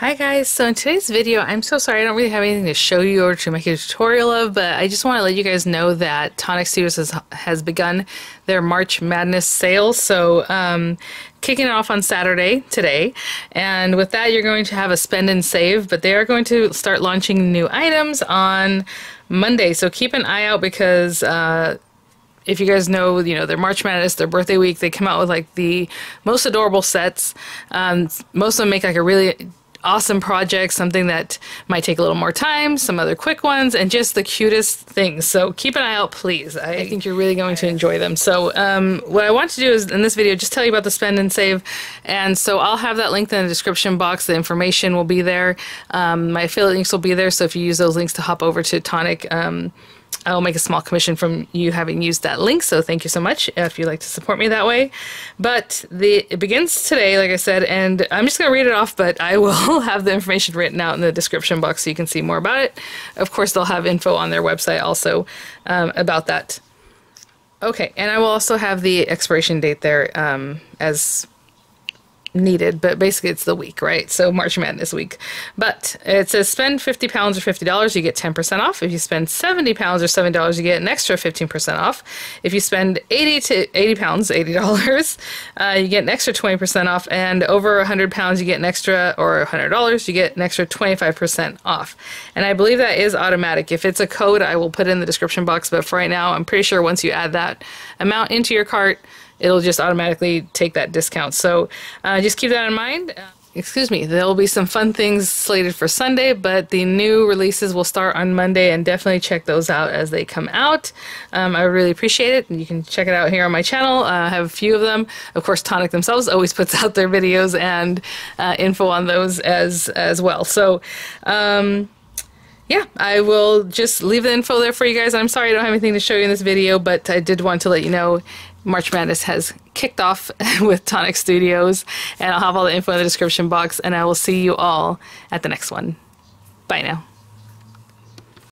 Hi guys, so in today's video, I'm so sorry I don't really have anything to show you or to make a tutorial of, but I just want to let you guys know that Tonic Studios has, has begun their March Madness sale. So, um, kicking it off on Saturday today, and with that, you're going to have a spend and save, but they are going to start launching new items on Monday. So keep an eye out because uh, if you guys know, you know, their March Madness, their birthday week, they come out with like the most adorable sets. Um, most of them make like a really awesome project, something that might take a little more time, some other quick ones, and just the cutest things. So keep an eye out, please. I think you're really going to enjoy them. So um, what I want to do is in this video just tell you about the spend and save. And so I'll have that linked in the description box. The information will be there. Um, my affiliate links will be there. So if you use those links to hop over to Tonic, um, I will make a small commission from you having used that link. So thank you so much if you'd like to support me that way. But the it begins today, like I said, and I'm just going to read it off, but I will have the information written out in the description box so you can see more about it. Of course, they'll have info on their website also um, about that. Okay, and I will also have the expiration date there um, as needed, but basically it's the week, right? So March Madness week. But it says spend 50 pounds or $50, you get 10% off. If you spend 70 pounds or $7, you get an extra 15% off. If you spend 80 to 80 pounds, $80, uh, you get an extra 20% off. And over 100 pounds, you get an extra, or $100, you get an extra 25% off. And I believe that is automatic. If it's a code, I will put it in the description box. But for right now, I'm pretty sure once you add that amount into your cart, it'll just automatically take that discount. So uh, just keep that in mind. Uh, excuse me, there will be some fun things slated for Sunday, but the new releases will start on Monday and definitely check those out as they come out. Um, I really appreciate it. You can check it out here on my channel. Uh, I have a few of them. Of course, Tonic themselves always puts out their videos and uh, info on those as, as well. So, um, yeah, I will just leave the info there for you guys. I'm sorry I don't have anything to show you in this video, but I did want to let you know March Madness has kicked off with Tonic Studios, and I'll have all the info in the description box, and I will see you all at the next one. Bye now.